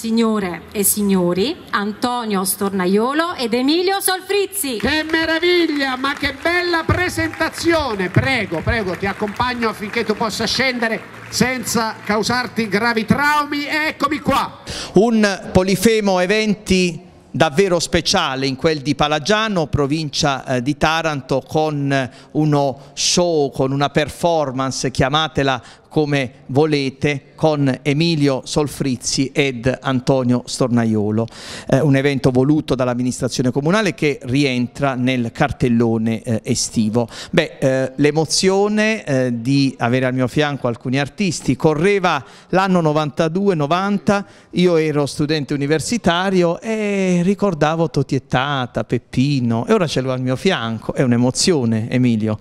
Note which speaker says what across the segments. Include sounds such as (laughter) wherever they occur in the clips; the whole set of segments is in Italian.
Speaker 1: signore e signori, Antonio Stornaiolo ed Emilio Solfrizzi.
Speaker 2: Che meraviglia, ma che bella presentazione! Prego, prego, ti accompagno affinché tu possa scendere senza causarti gravi traumi. Eccomi qua.
Speaker 3: Un Polifemo Eventi davvero speciale in quel di Palagiano, provincia eh, di Taranto, con uno show, con una performance, chiamatela come volete con Emilio Solfrizzi ed Antonio Stornaiolo, eh, un evento voluto dall'amministrazione comunale che rientra nel cartellone eh, estivo. Beh, eh, l'emozione eh, di avere al mio fianco alcuni artisti correva l'anno 92-90, io ero studente universitario e ricordavo Totiettata, Peppino e ora ce l'ho al mio fianco, è un'emozione Emilio.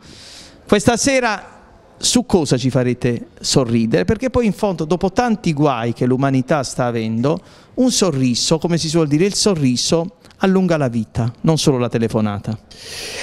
Speaker 3: Questa sera su cosa ci farete sorridere? Perché poi in fondo, dopo tanti guai che l'umanità sta avendo, un sorriso, come si suol dire, il sorriso allunga la vita, non solo la telefonata.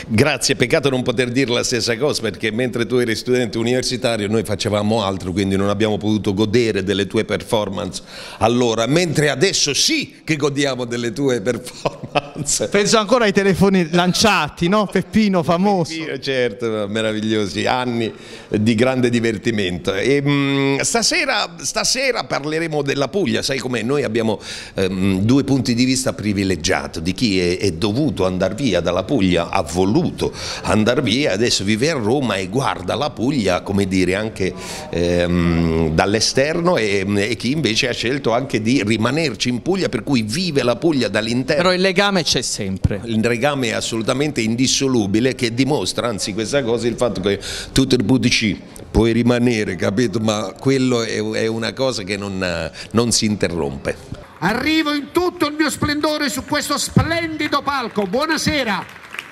Speaker 4: Grazie, peccato non poter dire la stessa cosa perché mentre tu eri studente universitario noi facevamo altro, quindi non abbiamo potuto godere delle tue performance allora, mentre adesso sì che godiamo delle tue performance.
Speaker 3: Penso ancora ai telefoni lanciati, no? Peppino famoso.
Speaker 4: Peppino, certo, meravigliosi, anni di grande divertimento. E, mh, mm, stasera, stasera, parleremo della Puglia, sai com'è? Noi abbiamo um, due punti di vista privilegiati di chi è, è dovuto andare via dalla Puglia, ha voluto andare via, adesso vive a Roma e guarda la Puglia, come dire, anche ehm, dall'esterno e, e, chi invece ha scelto anche di rimanerci in Puglia, per cui vive la Puglia dall'interno.
Speaker 3: Però il legame c'è sempre.
Speaker 4: Il legame è assolutamente indissolubile che dimostra, anzi questa cosa, il fatto che tu te puoi puoi rimanere, capito? Ma quello è, è una cosa che non, non si interrompe.
Speaker 2: Arrivo in tutto il mio splendore su questo splendido palco. Buonasera,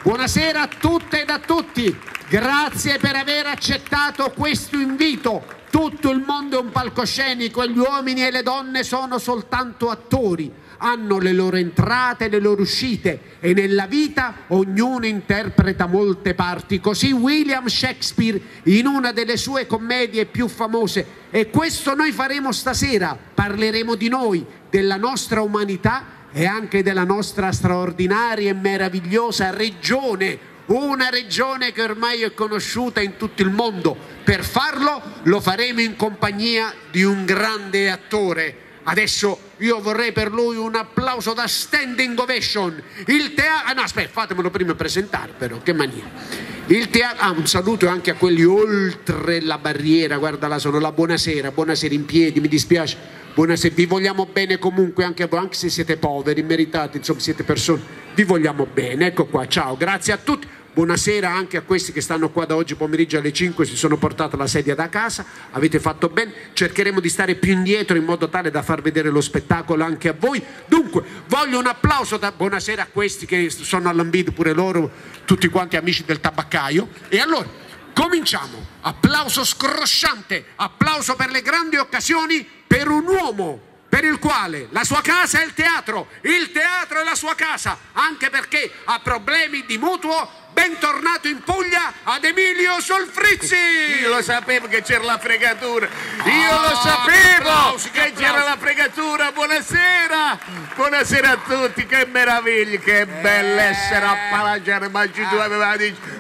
Speaker 2: buonasera a tutte e a tutti. Grazie per aver accettato questo invito. Tutto il mondo è un palcoscenico e gli uomini e le donne sono soltanto attori hanno le loro entrate e le loro uscite e nella vita ognuno interpreta molte parti. Così William Shakespeare in una delle sue commedie più famose e questo noi faremo stasera, parleremo di noi, della nostra umanità e anche della nostra straordinaria e meravigliosa regione una regione che ormai è conosciuta in tutto il mondo. Per farlo lo faremo in compagnia di un grande attore Adesso io vorrei per lui un applauso da standing ovation. Il teatro. Ah, no, aspetta, fatemelo prima presentare, però, che mania. Il teatro. Ah, un saluto anche a quelli oltre la barriera. Guarda là, sono la buonasera, buonasera in piedi, mi dispiace. Buonasera, vi vogliamo bene comunque anche a voi, anche se siete poveri, meritate, insomma, siete persone. Vi vogliamo bene. Ecco qua, ciao, grazie a tutti. Buonasera anche a questi che stanno qua da oggi pomeriggio alle 5, si sono portati la sedia da casa, avete fatto bene, cercheremo di stare più indietro in modo tale da far vedere lo spettacolo anche a voi. Dunque, voglio un applauso da buonasera a questi che sono all'ambito pure loro, tutti quanti amici del tabaccaio. E allora, cominciamo. Applauso scrosciante, applauso per le grandi occasioni per un uomo per il quale la sua casa è il teatro, il teatro è la sua casa, anche perché ha problemi di mutuo bentornato in Puglia ad Emilio Solfrizzi.
Speaker 5: Io lo sapevo che c'era la fregatura. Io oh, lo sapevo applausi, che c'era la fregatura. Buonasera. Buonasera a tutti. Che meraviglia, che bello essere a Palagiano. Ma ci tu aveva detto.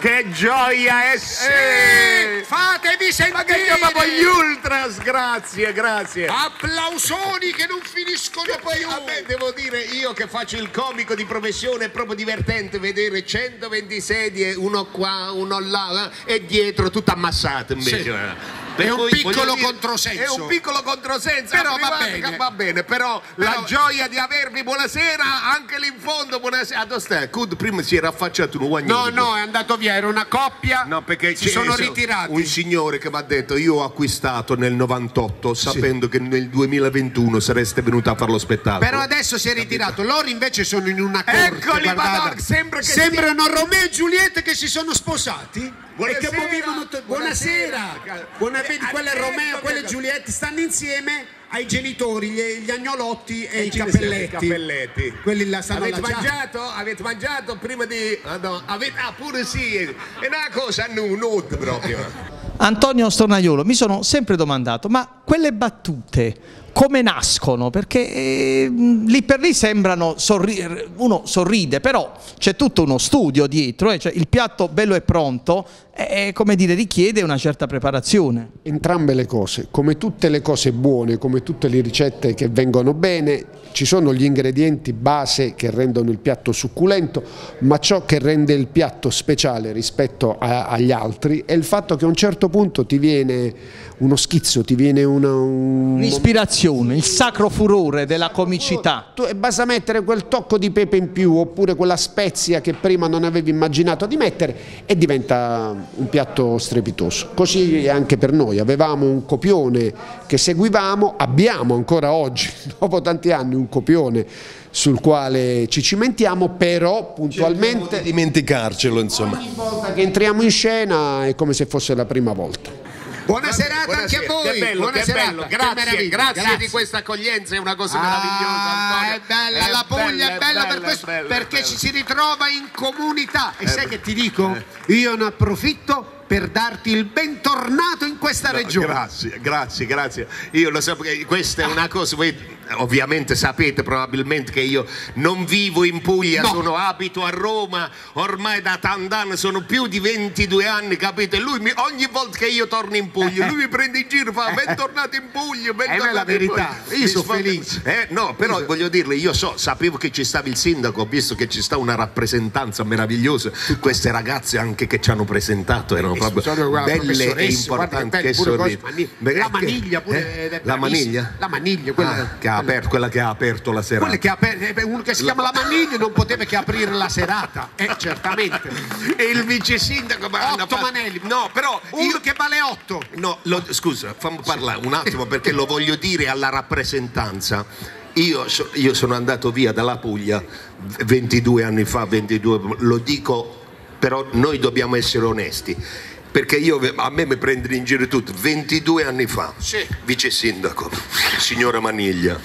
Speaker 5: Che gioia essere.
Speaker 2: Sì, fatevi sentire. Ma che
Speaker 5: chiama poi gli ultras. Grazie, grazie.
Speaker 2: Applausoni che non finiscono
Speaker 5: poi a me devo dire io che faccio il comico di professione è proprio divertente divertente vedere 120 sedie, uno qua, uno là, eh, e dietro tutto ammassato invece. Sì.
Speaker 2: Per è un piccolo dire, controsenso.
Speaker 5: È un piccolo controsenso, però va bene. va bene. però, però la gioia di avervi buonasera anche lì in fondo, buonasera. A stai? Cud prima si era affacciato un guagnino.
Speaker 2: No, no, è andato via, era una coppia. No, perché si sono ritirati.
Speaker 5: Un signore che mi ha detto "Io ho acquistato nel 98 sapendo sì. che nel 2021 sareste venuti a fare lo spettacolo".
Speaker 2: Però adesso si è ritirato. Loro invece sono in una corte.
Speaker 5: Eccoli, madonna, sembra che
Speaker 2: sembrano stia... Romeo e Giulietta che si sono sposati. Buonasera. E che vivono buonasera. buonasera. Vedi, quella è Romeo, quella è Giulietta, stanno insieme ai genitori, gli, gli agnolotti e, e i cappelletti.
Speaker 5: cappelletti.
Speaker 2: Quelli là stanno
Speaker 5: avete
Speaker 2: là
Speaker 5: mangiato? Avete mangiato prima di. Ah, no, avete, ah pure sì, è una cosa nude proprio.
Speaker 3: Antonio Stornaiolo, mi sono sempre domandato, ma quelle battute come nascono? Perché eh, lì per lì sembrano, sorri- uno sorride, però c'è tutto uno studio dietro, eh, cioè il piatto bello e pronto, eh, come dire, richiede una certa preparazione.
Speaker 6: Entrambe le cose, come tutte le cose buone, come tutte le ricette che vengono bene, ci sono gli ingredienti base che rendono il piatto succulento, ma ciò che rende il piatto speciale rispetto a- agli altri è il fatto che a un certo punto ti viene uno schizzo, ti viene una, un
Speaker 3: il sacro furore della comicità.
Speaker 6: tu- e basta mettere quel tocco di pepe in più oppure quella spezia che prima non avevi immaginato di mettere e diventa un piatto strepitoso. Così è anche per noi, avevamo un copione che seguivamo, abbiamo ancora oggi, (laughs) dopo tanti anni, un copione sul quale ci cimentiamo, però puntualmente
Speaker 7: dimenticarcelo, insomma.
Speaker 6: ogni volta che entriamo in scena è come se fosse la prima volta.
Speaker 2: Buona serata anche a
Speaker 4: Buonasera,
Speaker 2: voi.
Speaker 4: che bello,
Speaker 2: Buona
Speaker 4: che
Speaker 2: serata.
Speaker 4: bello.
Speaker 2: Che
Speaker 4: Grazie, grazie, di questa accoglienza, è una cosa
Speaker 2: Ah,
Speaker 4: meravigliosa. Antonio.
Speaker 2: è bella, la Puglia è bella, per questo,
Speaker 4: bella,
Speaker 2: perché
Speaker 4: bella.
Speaker 2: ci si ritrova in comunità. E
Speaker 4: Eh,
Speaker 2: sai che ti dico? Io ne approfitto per darti il bentornato in questa
Speaker 4: No,
Speaker 2: regione.
Speaker 4: Grazie, grazie, grazie. Io lo so questa è una cosa, voi ovviamente sapete probabilmente che io non vivo in Puglia,
Speaker 2: No.
Speaker 4: sono abito a Roma, ormai da tanti anni, sono più di 22 anni, capite? Lui mi- ogni volta che io torno in Puglia, lui mi prende in giro, fa bentornato in Puglia, (laughs) bentornato
Speaker 2: Eh, la verità,
Speaker 4: Puglia."
Speaker 2: io sono felice.
Speaker 4: Eh, no, però voglio dirle, io so, sapevo che ci stava il sindaco, ho visto che ci sta una rappresentanza meravigliosa, queste ragazze anche che ci hanno presentato erano proprio
Speaker 2: sono guarda,
Speaker 4: belle e
Speaker 2: guarda
Speaker 4: importanti.
Speaker 2: Che belle, pure cose, la maniglia pure
Speaker 4: eh? La maniglia?
Speaker 2: La maniglia, quella-
Speaker 4: Ah, che ha aperto, quella che ha aperto la serata.
Speaker 2: Che aper- eh, uno che si chiama la maniglia non poteva che aprire la serata. Eh, certamente. (laughs)
Speaker 4: E il vice sindaco ma
Speaker 2: Otto
Speaker 4: fatto-
Speaker 2: manelli.
Speaker 4: No, però
Speaker 2: Uno
Speaker 4: io-
Speaker 2: che vale otto.
Speaker 4: No, lo- scusa, fammi parlare un attimo perché lo voglio dire alla rappresentanza. Io, io sono andato via dalla Puglia 22 anni fa, 22, lo dico, però noi dobbiamo essere onesti. Perché io, a me mi prendono in giro tutto. 22 anni fa,
Speaker 2: Sì.
Speaker 4: vice sindaco, signora Maniglia,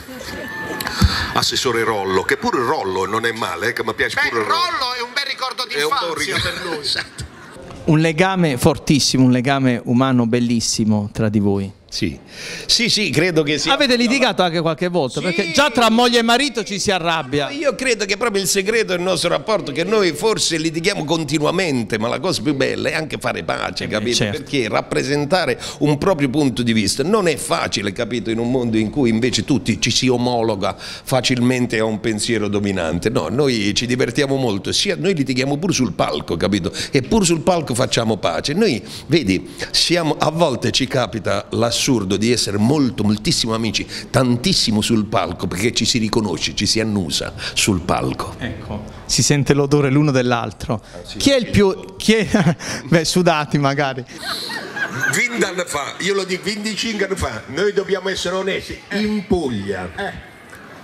Speaker 4: assessore Rollo, che pure Rollo non è male, eh, che mi piace
Speaker 2: Beh,
Speaker 4: pure Rollo.
Speaker 2: Rollo è un bel ricordo di infanzia
Speaker 4: ricordo.
Speaker 2: per noi.
Speaker 4: Esatto.
Speaker 3: Un legame fortissimo, un legame umano bellissimo tra di voi.
Speaker 7: Sì, sì, sì, credo che sia.
Speaker 3: Avete litigato anche qualche volta? Perché già tra moglie e marito ci si arrabbia.
Speaker 7: Io credo che proprio il segreto del nostro rapporto, che noi forse litighiamo continuamente, ma la cosa più bella è anche fare pace, capito?
Speaker 3: certo.
Speaker 7: Perché rappresentare un proprio punto di vista non è facile, capito? In un mondo in cui invece tutti ci si omologa facilmente a un pensiero dominante. No, noi ci divertiamo molto, sia noi litighiamo pure sul palco, capito? E pur sul palco facciamo pace. Noi, vedi, siamo, a volte ci capita l'assurdo di essere molto, moltissimo amici, tantissimo sul palco, perché ci si riconosce, ci si annusa sul palco.
Speaker 3: Ecco, si sente l'odore l'uno dell'altro. Chi è il più... Chi è... (laughs) Beh, sudati magari.
Speaker 4: 20 anni fa, io lo dico 25 anni fa, noi dobbiamo essere onesti, in Puglia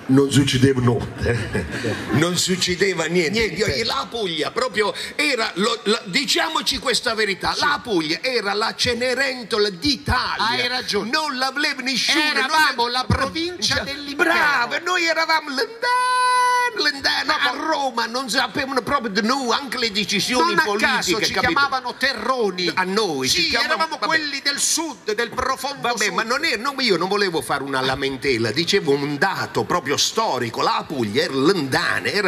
Speaker 4: (laughs) non succedeva niente, non succedeva niente. Io- La Puglia proprio era, lo- la- diciamoci questa verità, la Puglia era la Cenerentola d'Italia.
Speaker 2: Hai ragione.
Speaker 4: Non la voleva nessuno.
Speaker 2: Eravamo
Speaker 4: non-
Speaker 2: la provincia dell'impero.
Speaker 4: Brava, noi eravamo lontani. A Roma non sapevano proprio di noi, anche le decisioni
Speaker 2: Non a
Speaker 4: politiche.
Speaker 2: caso ci
Speaker 4: capito?
Speaker 2: chiamavano terroni.
Speaker 4: A noi,
Speaker 2: Sì,
Speaker 4: chiamavano-
Speaker 2: eravamo
Speaker 4: vabbè.
Speaker 2: quelli del sud, del profondo
Speaker 4: Vabbè,
Speaker 2: sud.
Speaker 4: ma non è, no, io non volevo fare una lamentela, dicevo un dato proprio storico. La Puglia era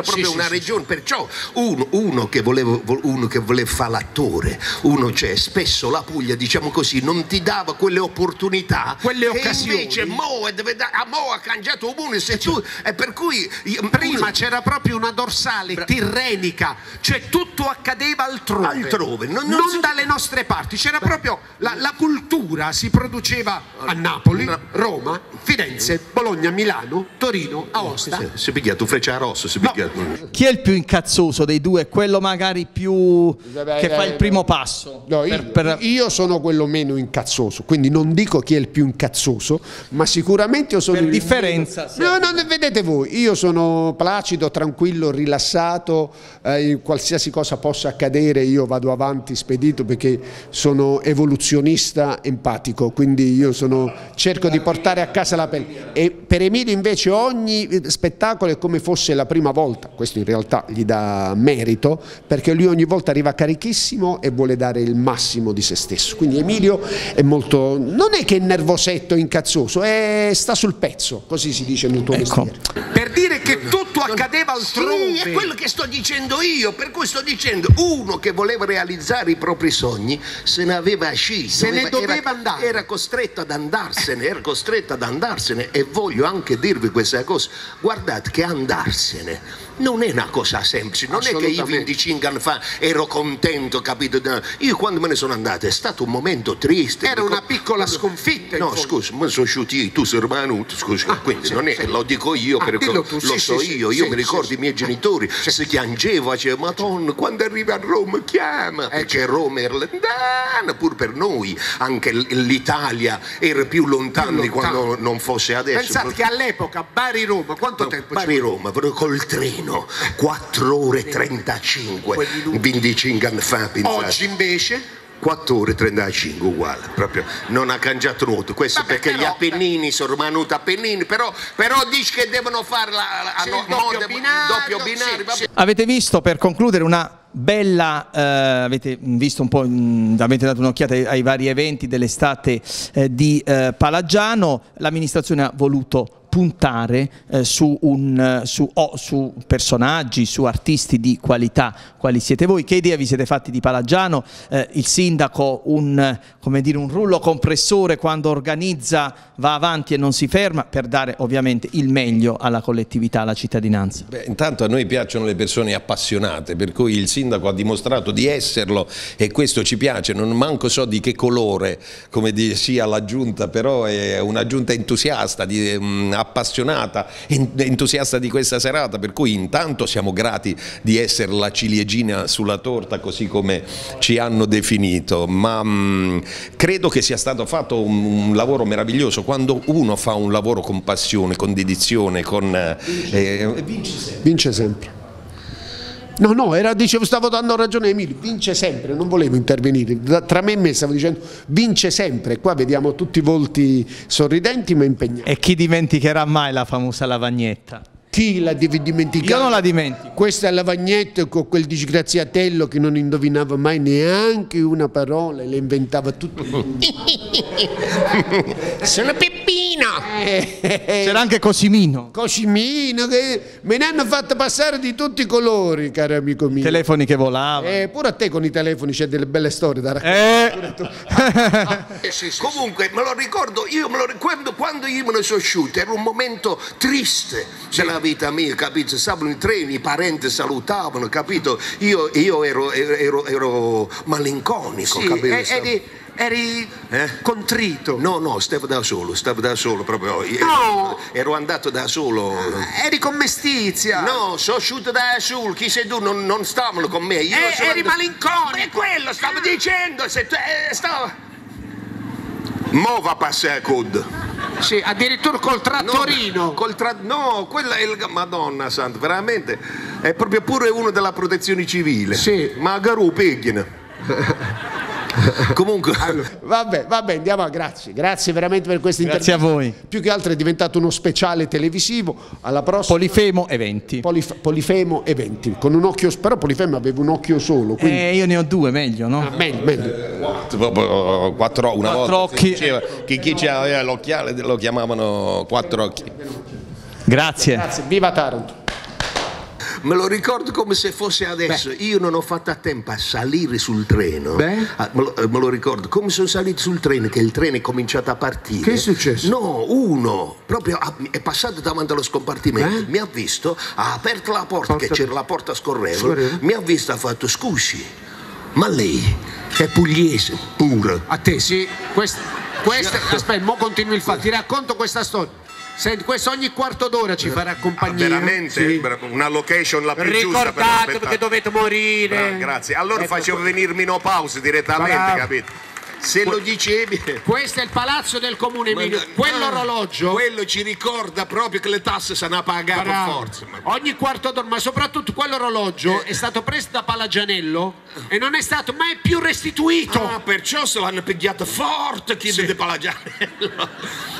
Speaker 4: proprio
Speaker 2: Sì, sì,
Speaker 4: una
Speaker 2: sì,
Speaker 4: regione, perciò uno, uno che voleva, uno che voleva fare l'attore, uno c'è, spesso la Puglia, diciamo così, non ti dava quelle opportunità.
Speaker 2: Quelle occasioni.
Speaker 4: invece mo, deve da- a mo ha cambiato il mondo, se tu, e per cui...
Speaker 2: Prima c'era proprio una dorsale tirrenica, cioè tutto accadeva altrove.
Speaker 4: Altrove, non-
Speaker 2: non,
Speaker 4: non si-
Speaker 2: dalle nostre parti. C'era proprio la, la cultura si produceva a Napoli, Roma, Firenze, Bologna, Milano, Torino, Aosta.
Speaker 4: Si- Si è picchiato Freccia Rosso, si è
Speaker 2: No.
Speaker 4: picchiato.
Speaker 3: Chi è il più incazzoso dei due? Quello magari più... Che fa
Speaker 6: eh,
Speaker 3: il primo passo?
Speaker 6: No, io,
Speaker 3: per-
Speaker 6: io sono quello meno incazzoso, quindi non dico chi è il più incazzoso, ma sicuramente io sono
Speaker 3: Per
Speaker 6: il
Speaker 3: differenza, sì.
Speaker 6: No, no, vedete voi, io sono placido placido, tranquillo, rilassato, eh, qualsiasi cosa possa accadere io vado avanti spedito perché sono evoluzionista empatico, quindi io sono, cerco di portare a casa la pelle. E per Emilio invece ogni spettacolo è come fosse la prima volta, questo in realtà gli dà merito, perché lui ogni volta arriva carichissimo e vuole dare il massimo di se stesso. Quindi Emilio è molto, non è che è nervosetto, incazzoso, è, sta sul pezzo, così si dice nel tuo
Speaker 3: Ecco.
Speaker 6: mestiere.
Speaker 2: Per dire che tutto accadeva altrove.
Speaker 4: Sì, è quello che sto dicendo io, per cui sto dicendo uno che voleva realizzare i propri sogni se ne aveva sci,
Speaker 2: Se ne doveva
Speaker 4: era,
Speaker 2: andare.
Speaker 4: era costretto ad andarsene, era costretto ad andarsene e voglio anche dirvi questa cosa, guardate che andarsene non è una cosa semplice, non è che io
Speaker 6: Assolutamente.
Speaker 4: 25 anni fa ero contento, capito? Io quando me ne sono andato è stato un momento triste.
Speaker 2: Era una piccola sconfitta.
Speaker 4: No, scusa, ma sono sciuti, tu sei venuto, scusa, quindi
Speaker 2: sì,
Speaker 4: non è,
Speaker 2: sì.
Speaker 4: lo dico io
Speaker 2: Ah,
Speaker 4: perché lo
Speaker 2: sì,
Speaker 4: so io, io mi ricordo i miei genitori, si piangeva, diceva, madonna, quando arriva a Roma chiama, perché Roma era lontana, pur per noi, anche l'Italia era più lontana di quando non fosse adesso.
Speaker 2: Pensate che all'epoca Bari-Roma, quanto
Speaker 4: No,
Speaker 2: tempo ci
Speaker 4: Bari Roma, però col treno, 4 ore e 35, 25 anni fa, pensate.
Speaker 2: Oggi invece
Speaker 4: 4 ore e 35 uguale, proprio non ha cambiato nulla. Questo
Speaker 2: Vabbè,
Speaker 4: perché
Speaker 2: però-
Speaker 4: gli Appennini sono rimanuti Appennini, però, però dici che devono fare la, la-
Speaker 2: Sì,
Speaker 4: no,
Speaker 2: il doppio
Speaker 4: no,
Speaker 2: binario,
Speaker 4: doppio
Speaker 2: sì,
Speaker 4: binario, vabbè.
Speaker 2: sì.
Speaker 3: Avete visto per concludere una bella, eh, avete visto un po', mh, avete dato un'occhiata ai, ai vari eventi dell'estate eh, di eh, Palagiano, l'amministrazione ha voluto puntare eh, su, un, eh, su, o su personaggi, su artisti di qualità, quali siete voi, che idea vi siete fatti di Palagiano, Eh, il sindaco un, dire, un rullo compressore quando organizza va avanti e non si ferma per dare ovviamente il meglio alla collettività, alla cittadinanza.
Speaker 4: Beh, intanto a noi piacciono le persone appassionate, per cui il sindaco ha dimostrato di esserlo e questo ci piace, non manco so di che colore come sia la giunta, però è una giunta entusiasta, di- mm, appassionata, en- entusiasta di questa serata, per cui intanto siamo grati di essere la ciliegina sulla torta così come ci hanno definito, ma mm, credo che sia stato fatto un, un lavoro meraviglioso quando uno fa un lavoro con passione, con dedizione, con... eh, eh,
Speaker 6: Vince sempre. No, no, era, dicevo, stavo dando ragione a Emilio, vince sempre, non volevo intervenire. Tra me e me stavo dicendo vince sempre. Qua vediamo tutti i volti sorridenti ma impegnati.
Speaker 3: E chi dimenticherà mai la famosa lavagnetta?
Speaker 6: Chi la deve dimenticare?
Speaker 3: Io non la dimentico.
Speaker 6: Questa lavagnetta con quel disgraziatello che non indovinava mai neanche una parola e le inventava tutte. (laughs)
Speaker 4: Sono Peppino!
Speaker 3: C'era anche Cosimino.
Speaker 6: Cosimino, che me ne hanno fatto passare di tutti i colori, caro amico mio.
Speaker 3: Telefoni che volavano.
Speaker 6: Eh, pure a te con i telefoni c'è delle belle storie da raccontare.
Speaker 3: Eh. (laughs) (laughs)
Speaker 4: Comunque me lo ricordo, io me lo ricordo quando io me ne sono uscito, era un momento triste della vita mia, capito? Stavano i treni, i parenti salutavano, capito? Io, io ero, ero, ero malinconico,
Speaker 2: Sì,
Speaker 4: capito?
Speaker 2: e- eri, eri
Speaker 4: Eh?
Speaker 2: contrito.
Speaker 4: No, no, stavo da solo, stavo da solo proprio. Io-
Speaker 2: No!
Speaker 4: Ero andato da solo.
Speaker 2: Eri con mestizia.
Speaker 4: No, sono uscito da solo, chi sei tu? Non, non stavano con me. Io
Speaker 2: Eh, eri
Speaker 4: andato-
Speaker 2: malinconico.
Speaker 4: Ma è quello, stavo dicendo. Se tu- eh, stavo... Mo va a passare a cod.
Speaker 2: Sì, addirittura col trattorino.
Speaker 4: col tra- no, quella è il... Madonna santa, veramente. È proprio pure uno della protezione civile.
Speaker 2: Sì.
Speaker 4: Ma Garù Peghina. (laughs) (laughs) Comunque...
Speaker 6: Vabbè, vabbè, andiamo a grazie. Grazie veramente per questa
Speaker 3: Grazie a
Speaker 6: intervista.
Speaker 3: voi.
Speaker 6: Più che altro è diventato uno speciale televisivo. Alla prossima
Speaker 3: Polifemo eventi.
Speaker 6: Polif- Polifemo eventi. Con un occhio, però Polifemo aveva un occhio solo, quindi
Speaker 3: Eh, io ne ho due, meglio, no?
Speaker 6: meglio, meglio.
Speaker 4: Proprio quattro una
Speaker 3: Quattro
Speaker 4: volta
Speaker 3: occhi.
Speaker 4: diceva che chi aveva l'occhiale lo chiamavano quattro occhi.
Speaker 3: Grazie.
Speaker 6: Grazie, viva Taranto.
Speaker 4: Me lo ricordo come se fosse adesso. Io non ho fatto a tempo a salire sul treno.
Speaker 2: Beh.
Speaker 4: Ah, me, lo, eh, me lo ricordo come sono salito sul treno che il treno è cominciato a partire.
Speaker 2: Che è successo?
Speaker 4: No, uno proprio ha- è passato davanti allo scompartimento. Mi ha visto, ha aperto la porta, che c'era la porta scorrevole.
Speaker 2: Scorrevole.
Speaker 4: Mi ha visto, ha fatto scusi. Ma lei è pugliese pure.
Speaker 2: A te, sì. Questa, questa, aspetta, mo continui il fatto. Ti racconto questa storia. Senti, questo ogni quarto d'ora ci farà compagnia. Sì.
Speaker 4: una location la
Speaker 2: Ricordatevi che dovete morire.
Speaker 4: grazie. Allora
Speaker 2: Ecco,
Speaker 4: facevo venire menopause direttamente,
Speaker 2: Bravo.
Speaker 4: capito? Se lo dicevi...
Speaker 2: Questo è il palazzo del comune Emilio. Quell'orologio.
Speaker 4: Ah, Quello ci ricorda proprio che le tasse sono a pagare per forza. ma-
Speaker 2: Ogni quarto d'ora, ma soprattutto quell'orologio è stato preso da Palagianello e non è stato mai più restituito.
Speaker 4: Ah, perciò se l'hanno pigliato forte chi
Speaker 2: Sì.
Speaker 4: di Palagianello.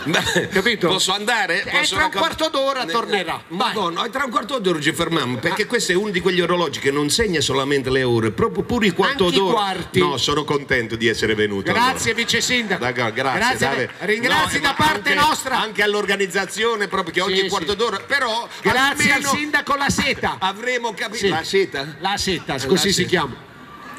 Speaker 4: (laughs)
Speaker 2: Capito?
Speaker 4: Posso andare?
Speaker 2: Eh,
Speaker 4: Posso
Speaker 2: tra un quarto d'ora
Speaker 4: Ne-
Speaker 2: tornerà. Vai.
Speaker 4: Madonna, tra un quarto d'ora ci fermiamo perché questo è uno di quegli orologi che non segna solamente le ore, proprio pure i quarto
Speaker 2: Anche i
Speaker 4: d'ora.
Speaker 2: quarti.
Speaker 4: No, sono contento di essere venuto.
Speaker 2: Grazie
Speaker 4: allora.
Speaker 2: vice sindaco.
Speaker 4: D'accordo, grazie. dai.
Speaker 2: Ringrazi
Speaker 4: No,
Speaker 2: da
Speaker 4: ma
Speaker 2: parte
Speaker 4: anche-
Speaker 2: nostra.
Speaker 4: Anche all'organizzazione, proprio che ogni
Speaker 2: Sì,
Speaker 4: quarto
Speaker 2: sì.
Speaker 4: d'ora. Però
Speaker 2: Grazie al sindaco La Seta.
Speaker 4: avremo capito.
Speaker 2: Sì.
Speaker 4: La seta?
Speaker 2: La Seta,
Speaker 4: La
Speaker 2: così si
Speaker 4: Seta.
Speaker 2: chiama.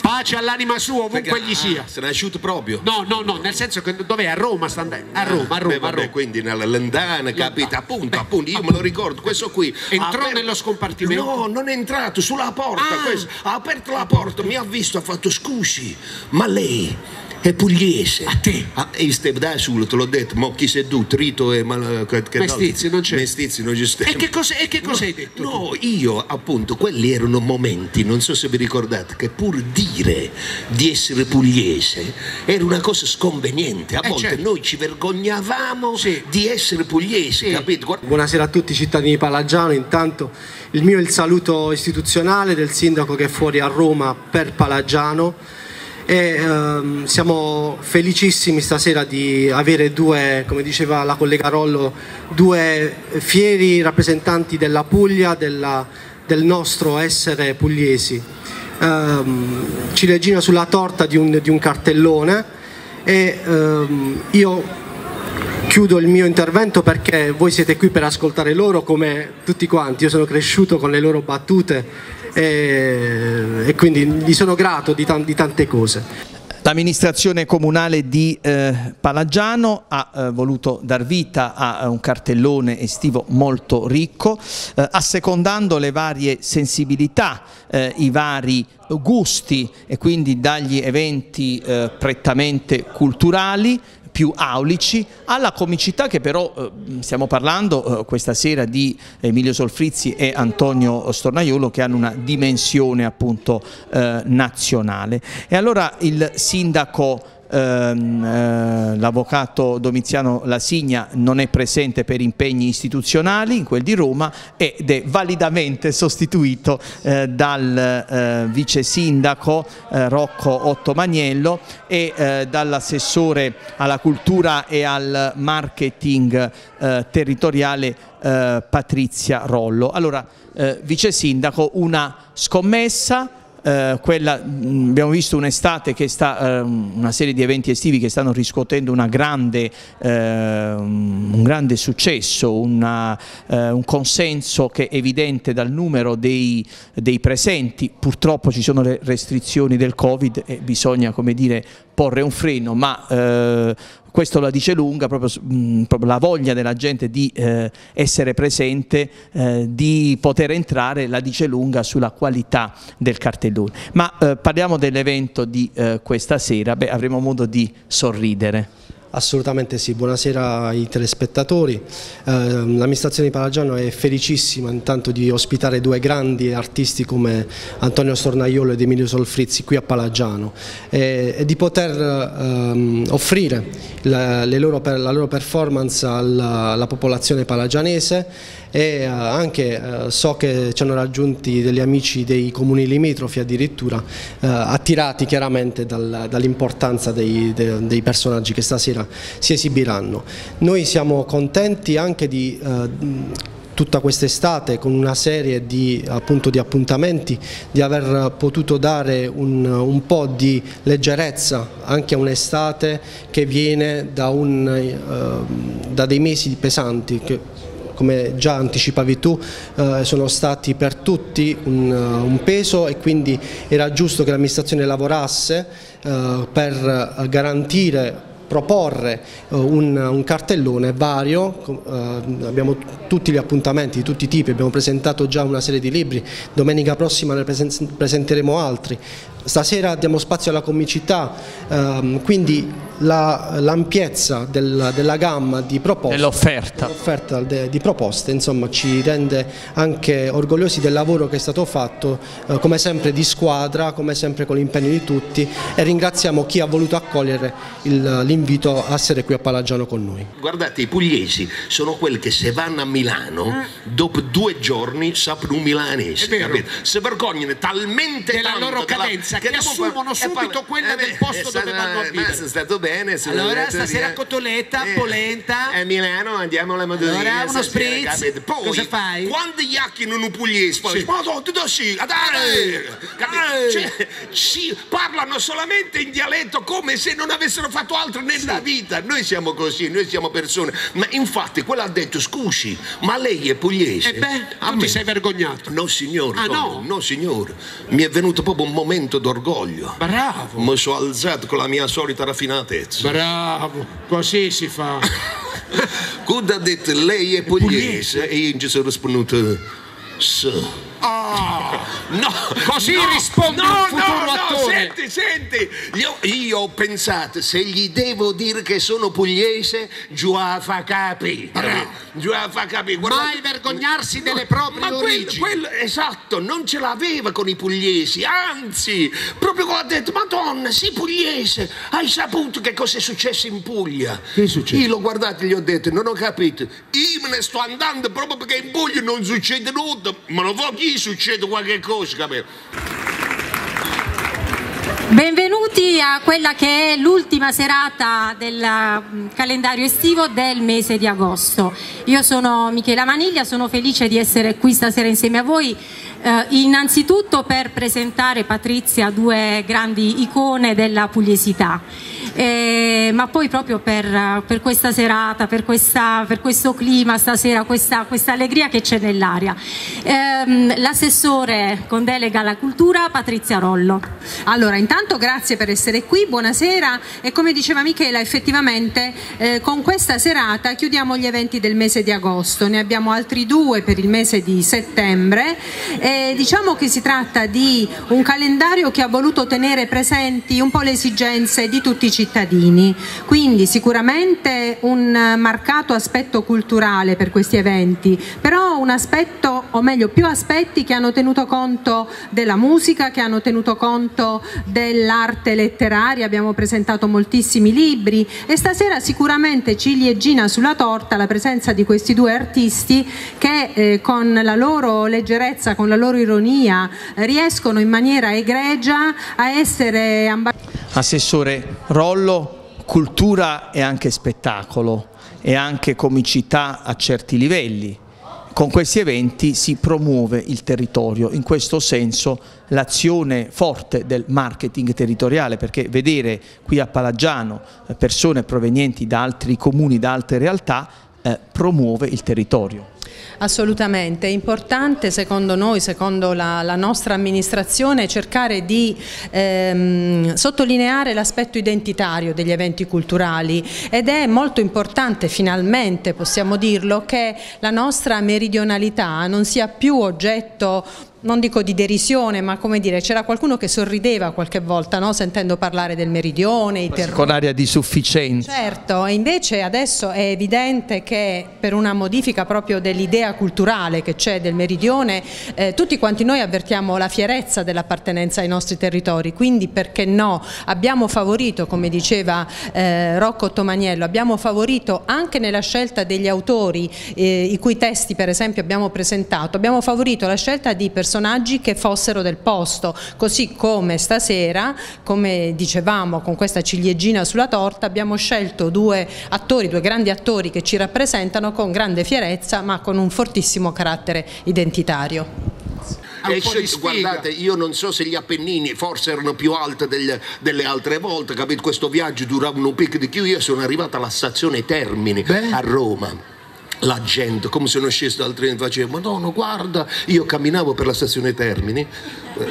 Speaker 2: Pace all'anima sua ovunque
Speaker 4: Perché-
Speaker 2: gli
Speaker 4: ah,
Speaker 2: sia.
Speaker 4: se ne è asciutto proprio.
Speaker 2: No, no, no, nel senso che dov'è? A Roma sta andando. A Roma, a Roma,
Speaker 4: Beh,
Speaker 2: a
Speaker 4: vabbè,
Speaker 2: Roma.
Speaker 4: quindi nella Lendana, capito? Appunto, appunto, io me lo ricordo, questo qui.
Speaker 2: Entrò
Speaker 4: aper-
Speaker 2: nello scompartimento?
Speaker 4: No, non è entrato, sulla porta,
Speaker 2: Ah.
Speaker 4: questo. ha aperto la porta, mi ha visto, ha fatto scusi, ma lei è pugliese.
Speaker 2: A te?
Speaker 4: Ah, e ste da solo, te l'ho detto, ma chi sei tu, Trito e mal,
Speaker 2: Mestizzi, non c'è.
Speaker 4: Mestizzi, non c'è.
Speaker 2: E che cosa, e che cosa hai detto?
Speaker 4: No, io appunto, quelli erano momenti, non so se vi ricordate, che pur dire di essere pugliese era una cosa sconveniente. A
Speaker 2: Eh,
Speaker 4: volte
Speaker 2: certo.
Speaker 4: noi ci vergognavamo
Speaker 2: Sì.
Speaker 4: di essere pugliesi,
Speaker 2: Sì.
Speaker 4: capito? Guarda-
Speaker 8: Buonasera a tutti i cittadini palagiano, intanto il mio è il saluto istituzionale del sindaco che è fuori a Roma per Palagiano e ehm, siamo felicissimi stasera di avere due, come diceva la collega Rollo, due fieri rappresentanti della Puglia, della- del nostro essere pugliesi. Ehm, ciliegina sulla torta di un, di un cartellone e ehm, io chiudo il mio intervento perché voi siete qui per ascoltare loro come tutti quanti, io sono cresciuto con le loro battute e, e quindi gli sono grato di, tan- di tante cose.
Speaker 3: L'amministrazione comunale di eh, Palagiano ha eh, voluto dar vita a, un cartellone estivo molto ricco, eh, assecondando le varie sensibilità, eh, i vari gusti e quindi dagli eventi eh, prettamente culturali più aulici alla comicità che però eh, stiamo parlando eh, questa sera di Emilio Solfrizzi e Antonio Stornaiolo che hanno una dimensione appunto eh, nazionale. E allora il sindaco l'avvocato Domiziano Lasigna non è presente per impegni istituzionali in quel di Roma ed è validamente sostituito eh, dal eh, vice sindaco eh, Rocco Ottomaniello e eh, dall'assessore alla cultura e al marketing eh, territoriale eh, Patrizia Rollo. Allora, eh, vice sindaco, una scommessa eh, quella, abbiamo visto un'estate che sta, eh, una serie di eventi estivi che stanno riscuotendo grande, eh, un grande successo, una, eh, un consenso che è evidente dal numero dei, dei presenti, purtroppo ci sono le restrizioni del Covid e bisogna dire, porre un freno, ma eh, questo la dice lunga, proprio, mh, proprio la voglia della gente di eh, essere presente, eh, di poter entrare, la dice lunga sulla qualità del cartellone. Ma eh, parliamo dell'evento di eh, questa sera, beh, avremo modo di sorridere.
Speaker 8: Assolutamente sì, buonasera ai telespettatori. Eh, L'amministrazione di Palagiano è felicissima intanto di ospitare due grandi artisti come Antonio Stornaiolo ed Emilio Solfrizzi qui a Palagiano e, di poter ehm, offrire la, loro, performance alla, popolazione palagianese e eh, anche eh, so che ci hanno raggiunti degli amici dei comuni limitrofi addirittura eh, attirati chiaramente dal- dall'importanza dei, de- dei personaggi che stasera si esibiranno. Noi siamo contenti anche di eh, tutta quest'estate con una serie di, appunto, di appuntamenti di aver potuto dare un, un po' di leggerezza anche a un'estate che viene da, un, eh, da dei mesi pesanti che come già anticipavi tu, eh, sono stati per tutti un, un peso e quindi era giusto che l'amministrazione lavorasse eh, per garantire proporre eh, un, un, cartellone vario, eh, abbiamo tutti gli appuntamenti di tutti i tipi, abbiamo presentato già una serie di libri, domenica prossima ne presenteremo altri, stasera diamo spazio alla comicità, ehm, quindi l'ampiezza della, della, gamma di proposte,
Speaker 3: dell'offerta.
Speaker 8: di proposte insomma, ci rende anche orgogliosi del lavoro che è stato fatto, eh, come sempre di squadra, come sempre con l'impegno di tutti e ringraziamo chi ha voluto accogliere l'invito a essere qui a Palagiano con noi.
Speaker 4: Guardate, i pugliesi sono quelli che se vanno a Milano, eh. dopo due giorni sappiano un milanese, si vergognano talmente
Speaker 2: della
Speaker 4: tanto
Speaker 2: loro cadenza che assumono subito quella del posto dove vanno a vivere.
Speaker 4: è stato bene.
Speaker 2: Allora stasera cotoletta,
Speaker 4: eh,
Speaker 2: polenta.
Speaker 4: A Milano andiamo alla Madonnina.
Speaker 2: Allora uno spritz. Poi, cosa fai?
Speaker 4: Quando gli acchiano un pugliese, poi, ma tu da sì, cioè, ci parlano solamente in dialetto come se non avessero fatto altro nella sì. vita. Noi siamo così, noi siamo persone. Ma infatti quella ha detto, scusi, ma lei è pugliese?
Speaker 2: E beh, a me. ti sei vergognato.
Speaker 4: No signor,
Speaker 2: ah, no?
Speaker 4: no signor. Mi è venuto proprio un momento d'orgoglio.
Speaker 2: Bravo.
Speaker 4: Mi sono alzato con la mia solita raffinatezza.
Speaker 2: Bravo, così si fa. (laughs)
Speaker 4: Quando ha detto lei è pugliese, pugliese. e io ci sono risposto, sì. No,
Speaker 2: così
Speaker 4: no,
Speaker 2: risponde
Speaker 4: no,
Speaker 2: un futuro
Speaker 4: no,
Speaker 2: attore.
Speaker 4: Senti, senti, io, io, ho pensato, se gli devo dire che sono pugliese, giù a fa capi. Giù a fa capi.
Speaker 2: Guarda, Mai vergognarsi delle proprie
Speaker 4: ma
Speaker 2: origini.
Speaker 4: Quello, quello, esatto, non ce l'aveva con i pugliesi, anzi, proprio quando ha detto, Madonna, sei pugliese, hai saputo che cosa è successo in Puglia?
Speaker 2: Che è successo?
Speaker 4: Io l'ho guardato e gli ho detto, non ho capito, io me ne sto andando proprio perché in Puglia non succede nulla, ma lo voglio gli succede qualche cosa, capito?
Speaker 1: Benvenuti a quella che è l'ultima serata del mm, calendario estivo del mese di agosto. Io sono Michela Maniglia, sono felice di essere qui stasera insieme a voi. Eh, innanzitutto per presentare Patrizia, due grandi icone della pugliesità eh, ma poi proprio per, per questa serata, per, questa, per, questo clima stasera, questa, questa allegria che c'è nell'aria. Eh, l'assessore con delega alla cultura Patrizia Rollo.
Speaker 9: Allora, intanto grazie per essere qui, buonasera e come diceva Michela effettivamente eh, con questa serata chiudiamo gli eventi del mese di agosto, ne abbiamo altri due per il mese di settembre e diciamo che si tratta di un calendario che ha voluto tenere presenti un po' le esigenze di tutti i cittadini cittadini. Quindi sicuramente un marcato aspetto culturale per questi eventi, però un aspetto, o meglio più aspetti che hanno tenuto conto della musica, che hanno tenuto conto dell'arte letteraria, abbiamo presentato moltissimi libri e stasera sicuramente ciliegina sulla torta la presenza di questi due artisti che eh, con la loro leggerezza, con la loro ironia riescono in maniera egregia a essere ambasciatori
Speaker 3: Assessore Rollo, cultura e anche spettacolo e anche comicità a certi livelli. Con questi eventi si promuove il territorio, in questo senso l'azione forte del marketing territoriale perché vedere qui a Palagiano eh, persone provenienti da altri comuni, da altre realtà eh, promuove il territorio.
Speaker 9: Assolutamente, è importante secondo noi, secondo la, la nostra amministrazione, cercare di ehm, sottolineare l'aspetto identitario degli eventi culturali. Ed è molto importante finalmente, possiamo dirlo, che la nostra meridionalità non sia più oggetto non dico di derisione, ma come dire, c'era qualcuno che sorrideva qualche volta, no? sentendo parlare del meridione, i
Speaker 3: terrori. Con aria di sufficienza.
Speaker 9: Certo, e invece adesso è evidente che per una modifica proprio dell'idea culturale che c'è del meridione, eh, tutti quanti noi avvertiamo la fierezza dell'appartenenza ai nostri territori, quindi perché no? Abbiamo favorito, come diceva eh, Rocco Tomaniello, abbiamo favorito anche nella scelta degli autori, eh, i cui testi per esempio abbiamo presentato, abbiamo favorito la scelta di personaggi personaggi che fossero del posto, così come stasera, come dicevamo con questa ciliegina sulla torta, abbiamo scelto due attori, due grandi attori che ci rappresentano con grande fierezza ma con un fortissimo carattere identitario.
Speaker 4: guardate, io non so se gli Appennini forse erano più alti delle, delle altre volte, capito? Questo viaggio durava un picco di più, io sono arrivato alla stazione Termini Beh. a Roma la gente, come sono sceso dal treno, faceva, ma no, no, guarda, io camminavo per la stazione Termini.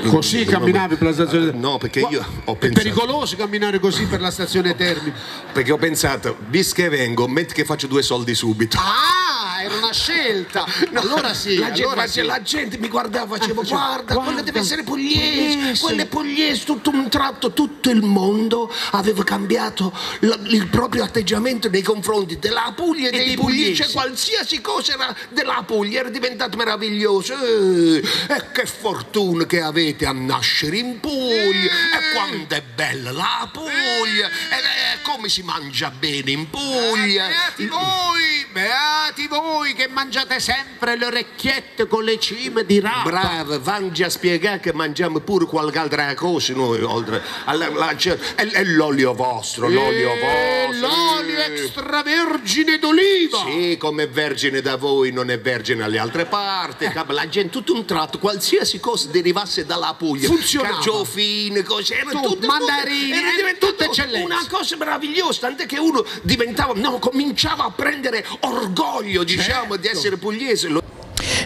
Speaker 6: Così camminavi per la stazione Termini?
Speaker 4: No, perché io ho
Speaker 6: È
Speaker 4: pensato...
Speaker 6: pericoloso camminare così per la stazione Termini.
Speaker 4: Perché ho pensato, visto che vengo, metti che faccio due soldi subito.
Speaker 6: Ah, era una scelta. allora sì,
Speaker 4: la, gente,
Speaker 6: allora
Speaker 4: la-
Speaker 6: sì.
Speaker 4: la gente mi guardava, facevo,
Speaker 6: faceva,
Speaker 4: guarda,
Speaker 6: guarda,
Speaker 4: quella deve essere pugliese,
Speaker 6: pugliese."
Speaker 4: quella è pugliese, tutto un tratto, tutto il mondo aveva cambiato la- il proprio atteggiamento nei confronti della Puglia e, dei,
Speaker 6: dei
Speaker 4: pugliesi, cioè qualsiasi cosa era della Puglia era diventato meraviglioso. Eh, e che fortuna che avete a nascere in Puglia, e quanto è bella la Puglia, e eh, come si mangia bene in Puglia.
Speaker 6: Beati voi, beati voi che mangiate sempre le orecchiette con le cime di rapa.
Speaker 4: Brava, vangi a spiegare che mangiamo pure qualche altra cosa noi, oltre alla, la- cioè, è, è l'olio vostro, l'olio
Speaker 6: E
Speaker 4: vostro.
Speaker 6: L'olio extravergine d'oliva.
Speaker 4: Sì, come è vergine da voi, non è vergine alle altre parti.
Speaker 6: Eh.
Speaker 4: La gente, tutto un tratto, qualsiasi cosa derivasse dalla Puglia,
Speaker 6: Funzionava.
Speaker 4: carciofine, cose, era
Speaker 6: Tutto,
Speaker 4: tutto,
Speaker 6: mandarini,
Speaker 4: era
Speaker 6: eh,
Speaker 4: diventato
Speaker 6: tutte eccellenze.
Speaker 4: una cosa meravigliosa, tant'è che uno diventava, no, cominciava a prendere orgoglio, diciamo, di essere pugliese.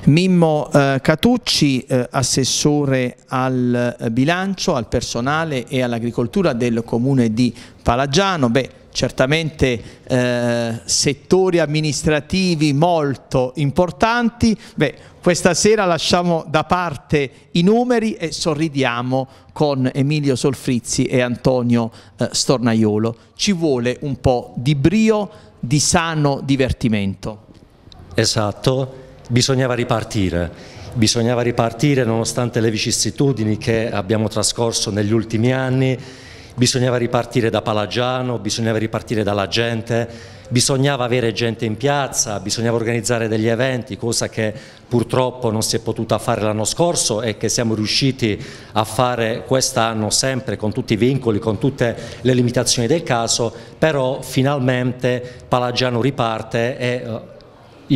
Speaker 3: Mimmo eh, Catucci, eh, assessore al eh, bilancio, al personale e all'agricoltura del comune di Palagiano. Beh, certamente eh, settori amministrativi molto importanti. Beh, questa sera lasciamo da parte i numeri e sorridiamo con Emilio Solfrizzi e Antonio eh, Stornaiolo. Ci vuole un po' di brio, di sano divertimento.
Speaker 10: Esatto, bisognava ripartire. Bisognava ripartire nonostante le vicissitudini che abbiamo trascorso negli ultimi anni, bisognava ripartire da Palagiano, bisognava ripartire dalla gente, bisognava avere gente in piazza, bisognava organizzare degli eventi, cosa che purtroppo non si è potuta fare l'anno scorso e che siamo riusciti a fare quest'anno sempre con tutti i vincoli, con tutte le limitazioni del caso, però finalmente Palagiano riparte e eh,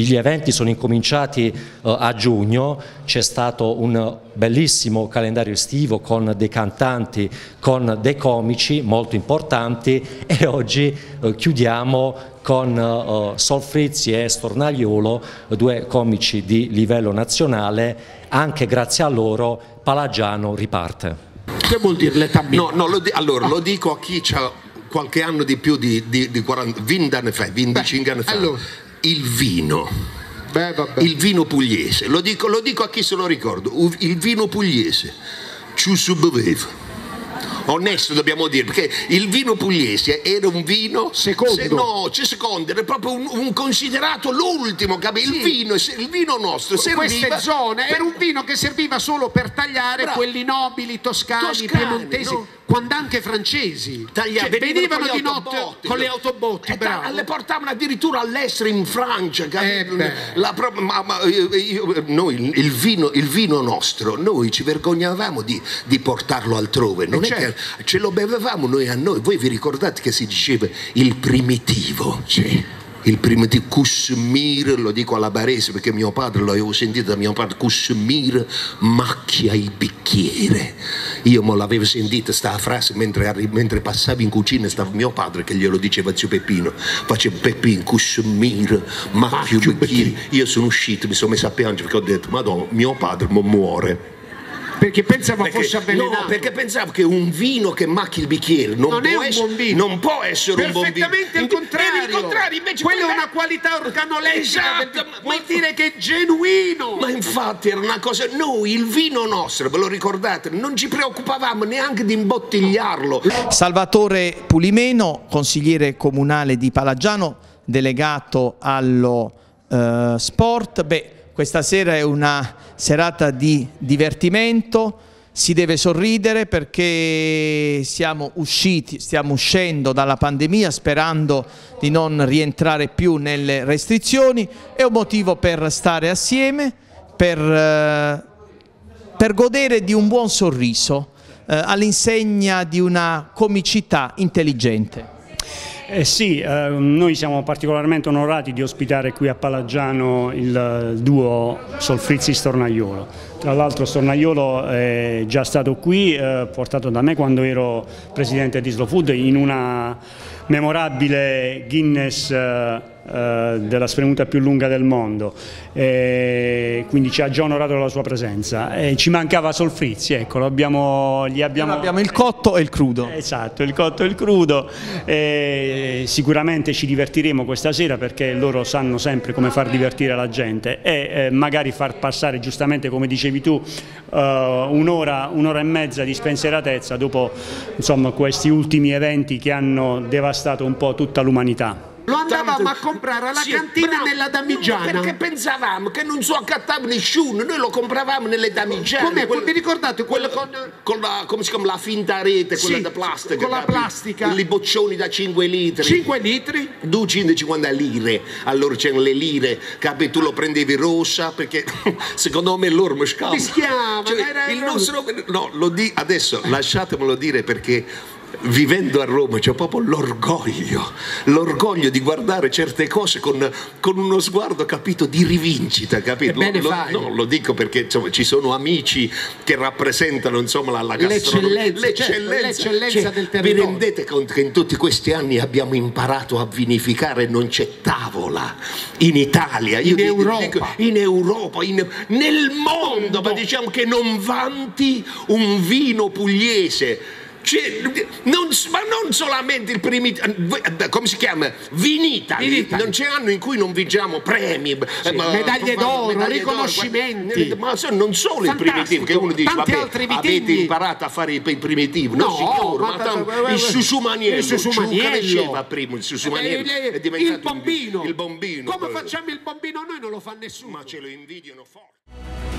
Speaker 10: gli eventi sono incominciati eh, a giugno, c'è stato un bellissimo calendario estivo con dei cantanti, con dei comici molto importanti (laughs) e oggi eh, chiudiamo con eh, Solfrizzi e Stornagliolo, due comici di livello nazionale, anche grazie a loro Palagiano riparte.
Speaker 6: Che vuol dire l'età mia?
Speaker 4: No, no, lo di- allora lo dico a chi ha qualche anno di più di, di, di 40, 20 anni fa, 25 anni fa.
Speaker 6: allora.
Speaker 4: Il vino.
Speaker 6: Beh.
Speaker 4: Il vino pugliese, lo dico, lo dico a chi se lo ricorda, u- il vino pugliese ci si beveva. Onesto dobbiamo dire, perché il vino pugliese era un vino
Speaker 6: Secondo.
Speaker 4: se- no, c'è secondo, era proprio un, un considerato l'ultimo, capi? il, vino, il vino nostro serviva
Speaker 6: queste zone
Speaker 4: per
Speaker 6: era un vino che serviva solo per tagliare
Speaker 4: Bravo.
Speaker 6: quelli nobili toscani,
Speaker 4: Toscani,
Speaker 6: piemontesi,
Speaker 4: no?
Speaker 6: Quando anche francesi.
Speaker 4: Taglia-
Speaker 6: Cioè, venivano di notte
Speaker 4: autobotti,
Speaker 6: con le autobotti
Speaker 4: E ta- le portavano addirittura all'estero in Francia?
Speaker 6: Eh
Speaker 4: pro- ma- ma io- io- noi il vino, il vino nostro noi ci vergognavamo di, di portarlo altrove. Non
Speaker 6: Eh
Speaker 4: è
Speaker 6: certo.
Speaker 4: che ce lo bevevamo noi a noi. Voi vi ricordate che si diceva il primitivo il primitivo Cusmir, lo dico alla barese perché mio padre, l'avevo sentito da mio padre, Cusmir macchia il bicchiere. Io me l'avevo sentita sta frase mentre, mentre passavo in cucina, stava mio padre che glielo diceva zio Peppino. Faceva Peppino, Cusmir, macchia il bicchiere. Io sono uscito, mi sono messo a piangere perché ho detto, madonna, mio padre muore.
Speaker 6: Perché pensavo
Speaker 4: Perché-
Speaker 6: fosse avvelenato
Speaker 4: no, perché pensavo che un vino che macchi il bicchiere non,
Speaker 6: Non
Speaker 4: può
Speaker 6: è un
Speaker 4: essere,
Speaker 6: buon vino.
Speaker 4: non può essere un buon vino.
Speaker 6: perfettamente il contrario,
Speaker 4: il contrario, invece
Speaker 6: quella è una qualità organolettica
Speaker 4: Esatto,
Speaker 6: del- vuol dire che è genuino
Speaker 4: Ma infatti era una cosa, noi il vino nostro, ve lo ricordate, non ci preoccupavamo neanche di imbottigliarlo.
Speaker 3: Salvatore Pulimeno, consigliere comunale di Palagiano, delegato allo eh, sport. Beh, questa sera è una serata di divertimento, si deve sorridere perché siamo usciti, stiamo uscendo dalla pandemia sperando di non rientrare più nelle restrizioni, è un motivo per stare assieme, per, eh, per godere di un buon sorriso eh, all'insegna di una comicità intelligente.
Speaker 11: Eh sì, eh, noi siamo particolarmente onorati di ospitare qui a Palagiano il eh, duo Solfrizzi-Stornaiolo. Tra l'altro Stornaiolo è già stato qui, eh, portato da me quando ero presidente di Slow Food in una memorabile Guinness eh, eh, della spremuta più lunga del mondo, e quindi ci ha già onorato della sua presenza. E ci mancava Solfrizzi, ecco, lo abbiamo, gli abbiamo...
Speaker 3: abbiamo il cotto e il crudo.
Speaker 11: Esatto, il cotto e il crudo. E sicuramente ci divertiremo questa sera perché loro sanno sempre come far divertire la gente e eh, magari far passare giustamente, come dicevi tu, uh, un'ora, un'ora e mezza di spensieratezza dopo insomma, questi ultimi eventi che hanno devastato un po' tutta l'umanità.
Speaker 2: Lo andavamo a comprare alla
Speaker 4: Sì,
Speaker 2: cantina nella damigiana.
Speaker 4: Perché pensavamo che non so accattava nessuno, noi lo compravamo nelle damigiane.
Speaker 2: Com'è?
Speaker 4: quelle-
Speaker 2: Vi ricordate quello con...
Speaker 4: con la, come si chiama, la finta rete, quella
Speaker 2: Sì,
Speaker 4: da plastica.
Speaker 2: con la
Speaker 4: capi?
Speaker 2: plastica.
Speaker 4: I boccioni da 5 litri.
Speaker 2: 5 litri?
Speaker 4: 250 lire, allora c'erano le lire, capi? Tu lo prendevi rossa perché (laughs) secondo me loro mischiavano.
Speaker 2: Mischiavano,
Speaker 4: Cioè, il nostro, no, lo di adesso lasciatemelo dire perché vivendo a Roma c'è proprio l'orgoglio, l'orgoglio di guardare certe cose con, con uno sguardo capito di rivincita, capito? Lo,
Speaker 2: fai.
Speaker 4: no, lo dico perché insomma, ci sono amici che rappresentano insomma la, la gastronomia,
Speaker 2: L'eccellenza, certo, l'eccellenza
Speaker 4: Cioè,
Speaker 2: del
Speaker 4: Vi
Speaker 2: territorio.
Speaker 4: rendete conto che in tutti questi anni abbiamo imparato a vinificare, non c'è tavola in Italia,
Speaker 2: In
Speaker 4: di- di-
Speaker 2: Europa.
Speaker 4: dico, in Europa, in- nel mondo, ma diciamo che non vanti un vino pugliese. Cioè, non, ma non solamente il primitivo, come si chiama? Vinitali.
Speaker 2: Vinitali.
Speaker 4: Non c'è anno in cui non vinciamo premi, eh, ma-
Speaker 2: medaglie d'oro,
Speaker 4: medaglie
Speaker 2: riconoscimenti.
Speaker 4: d'oro, ma non solo il primitivo, che uno dice,
Speaker 2: Tanti
Speaker 4: vabbè,
Speaker 2: altri
Speaker 4: avete imparato a fare i i primitivi.
Speaker 2: No,
Speaker 4: No, signore,
Speaker 2: ma
Speaker 4: ma
Speaker 2: tanto-
Speaker 4: il susumaniello,
Speaker 2: il susumaniello.
Speaker 4: ci conosceva prima il susumaniello,
Speaker 2: Eh, eh, il bombino.
Speaker 4: il bombino.
Speaker 2: Come facciamo il bombino noi non lo fa nessuno.
Speaker 4: Ma ce lo invidiano forte.